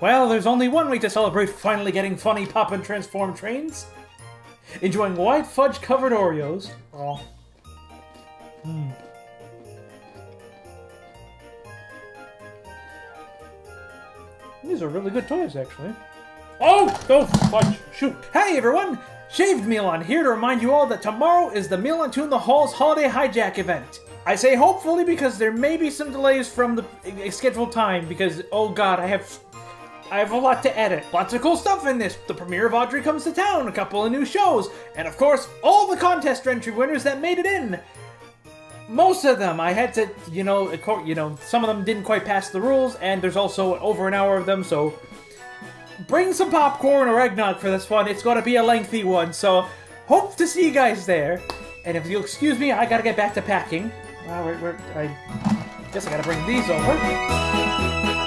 Well, there's only one way to celebrate finally getting funny pop and transform trains. Enjoying white fudge covered Oreos. Oh. Hmm. These are really good toys, actually. Oh! Go fudge! Shoot! Hey everyone! Shaved Milan here to remind you all that tomorrow is the MilanToon the Hall's Holiday Hijack event. I say hopefully because there may be some delays from the uh, scheduled time because, oh god, I have I have a lot to edit. Lots of cool stuff in this. The premiere of Audrey Comes to Town, a couple of new shows, and of course, all the contest entry winners that made it in. Most of them, I had to, you know, you know, some of them didn't quite pass the rules, and there's also over an hour of them, so bring some popcorn or eggnog for this one. It's to be a lengthy one, so hope to see you guys there. And if you'll excuse me, I gotta get back to packing. Well, we're, we're, I guess I gotta bring these over.